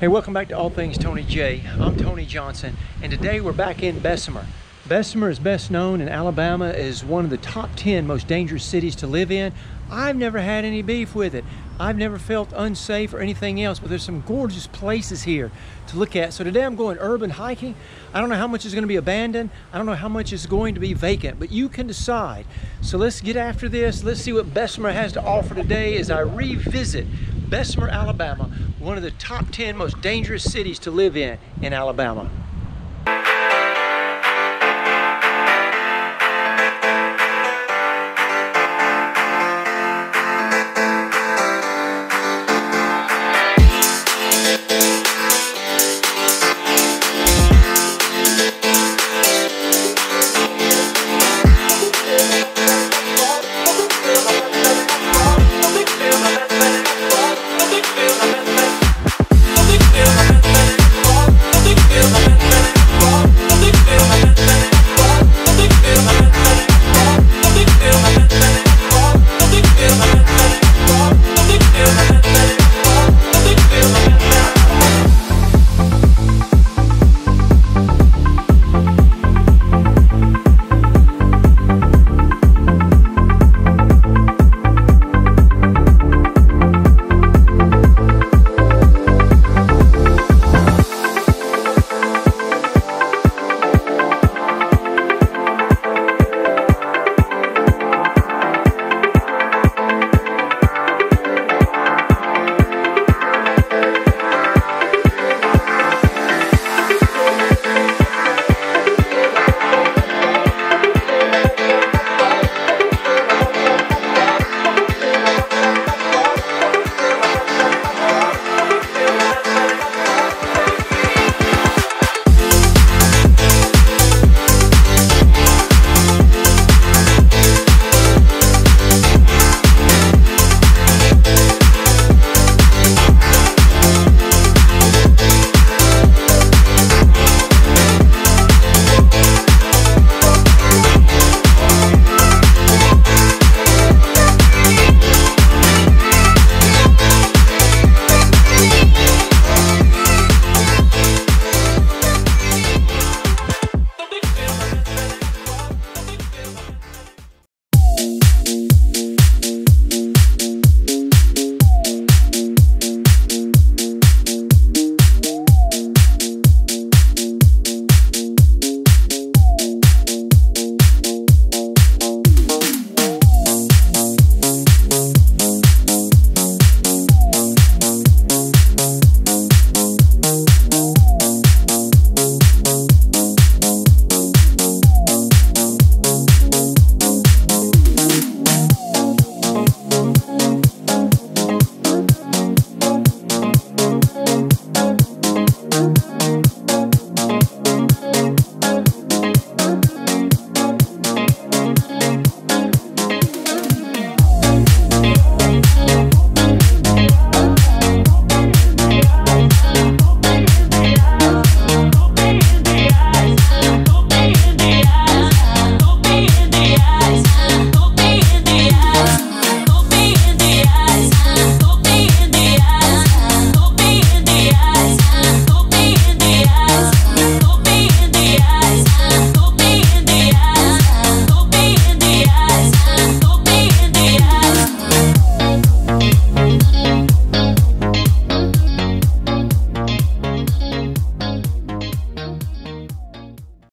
Hey, welcome back to All Things Tony J. I'm Tony Johnson, and today we're back in Bessemer. Bessemer is best known in Alabama as one of the top 10 most dangerous cities to live in. I've never had any beef with it. I've never felt unsafe or anything else, but there's some gorgeous places here to look at. So today I'm going urban hiking. I don't know how much is going to be abandoned. I don't know how much is going to be vacant, but you can decide. So let's get after this. Let's see what Bessemer has to offer today as I revisit Bessemer, Alabama, one of the top 10 most dangerous cities to live in in Alabama.